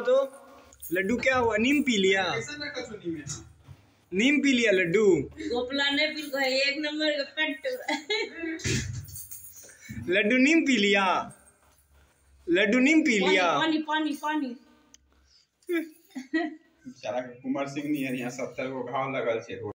तो। लड्डू क्या हुआ? नीम पी लिया। नीम पी लिया लड्डू। गोपला ने पी एक नंबर का पेट। लड्डू नीम पी लिया। लड्डू नीम पी लिया। पानी पानी पानी। बेचारा कुमार सिंह नहीं है यहाँ सत्तर को घाव लगल छै